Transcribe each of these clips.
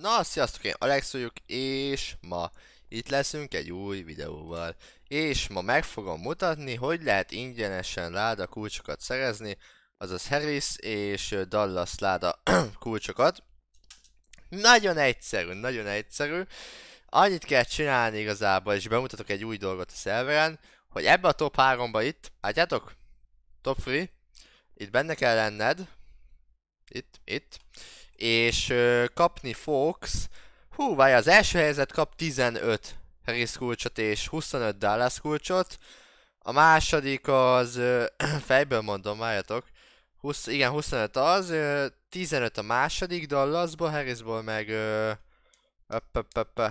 Na, sziasztok, én Alex vagyok, és ma itt leszünk egy új videóval. És ma meg fogom mutatni, hogy lehet ingyenesen láda kulcsokat szerezni, azaz Harris és Dallas láda kulcsokat. Nagyon egyszerű, nagyon egyszerű. Annyit kell csinálni igazából, és bemutatok egy új dolgot a szerveren, hogy ebbe a top 3-ba itt, látjátok? Top 3. Itt benne kell lenned. Itt, itt és kapni fogsz, hú, várj, az első helyzet kap 15 Harris kulcsot és 25 Dallas kulcsot, a második az, ö, fejből mondom, várjatok, 20, igen, 25 az, ö, 15 a második Dallasból, Harrisból meg ö,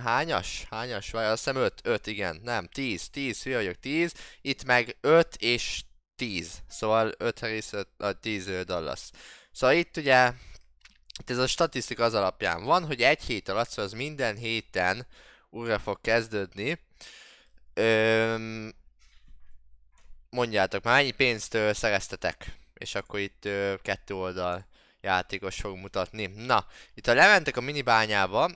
hányas? Hányas? Vagy azt hiszem 5, 5, igen, nem, 10, 10, hülye vagyok, 10, itt meg 5 és 10, szóval 5 Harris, 5, 10 Dallas. Szóval itt ugye itt ez a statisztika az alapján van, hogy egy hét alatt, szóval az minden héten újra fog kezdődni. Öm, mondjátok, már ennyi pénzt ö, szereztetek, és akkor itt ö, kettő oldal játékos fog mutatni. Na, itt ha lementek a minibányába,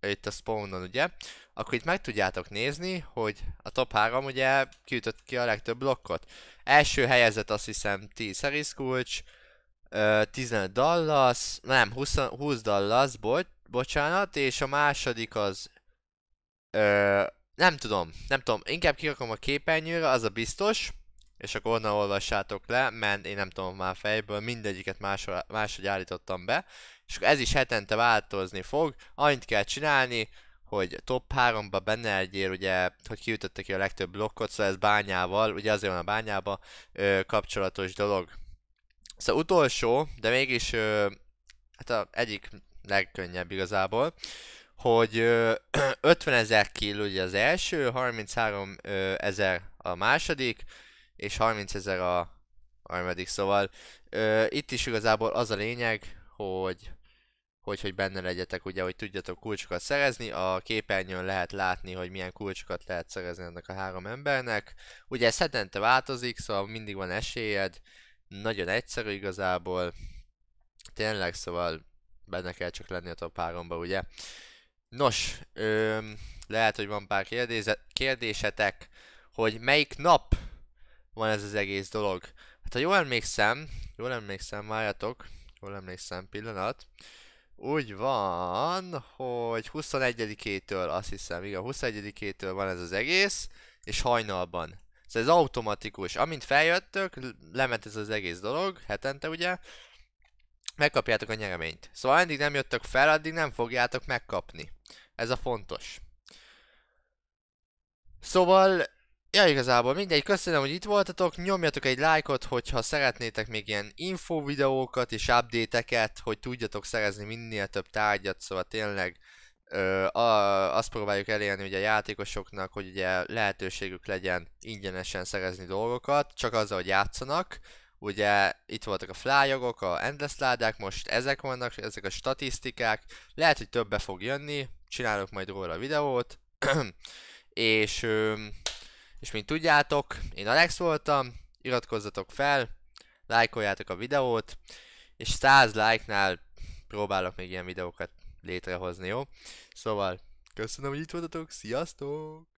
itt a spawnon ugye, akkor itt meg tudjátok nézni, hogy a top 3 ugye kiütött ki a legtöbb blokkot. Első helyezett azt hiszem 10 Harris kulcs, 15 Dallas, nem, 20, 20 Dallas, bo bocsánat, és a második az, ö, nem tudom, nem tudom, inkább kirakom a képernyőre, az a biztos, és akkor onnan olvassátok le, mert én nem tudom már fejből, mindegyiket máshogy, máshogy állítottam be, és akkor ez is hetente változni fog, annyit kell csinálni, hogy top 3-ba benne legyél, ugye, hogy kiütötte ki a legtöbb blokkot, szóval ez bányával, ugye azért van a bányába ö, kapcsolatos dolog. Szóval utolsó, de mégis ö, hát a egyik legkönnyebb igazából, hogy ö, 50 ezer kill ugye az első, 33 ezer a második, és 30 ezer a harmadik, szóval ö, itt is igazából az a lényeg, hogy hogy, hogy benne legyetek, ugye, hogy tudjatok kulcsokat szerezni. A képernyőn lehet látni, hogy milyen kulcsokat lehet szerezni ennek a három embernek. Ugye ez hetente változik, szóval mindig van esélyed, nagyon egyszerű igazából. Tényleg, szóval benne kell csak lenni a top 3 ugye? Nos, öm, lehet, hogy van pár kérdésetek, hogy melyik nap van ez az egész dolog. Hát ha jól emlékszem, jól emlékszem, várjatok, jól emlékszem, pillanat. Úgy van, hogy 21-től azt hiszem, igen, 21-től van ez az egész, és hajnalban. Ez automatikus. Amint feljöttök, lement ez az egész dolog, hetente ugye, megkapjátok a nyereményt. Szóval eddig nem jöttök fel, addig nem fogjátok megkapni. Ez a fontos. Szóval, ja igazából mindegy, köszönöm, hogy itt voltatok, nyomjatok egy lájkot, hogyha szeretnétek még ilyen info videókat és update-eket, hogy tudjatok szerezni minél több tárgyat, szóval tényleg ö, a, azt próbáljuk elérni ugye a játékosoknak, hogy ugye lehetőségük legyen ingyenesen szerezni dolgokat, csak azzal, hogy játszanak. Ugye itt voltak a flyogok, a endless ládák, most ezek vannak, ezek a statisztikák. Lehet, hogy többe fog jönni, csinálok majd róla a videót. és, ö, és mint tudjátok, én Alex voltam, iratkozzatok fel, lájkoljátok a videót, és 100 like-nál próbálok még ilyen videókat létrehozni, jó? Szóval, köszönöm, hogy itt voltatok, sziasztok!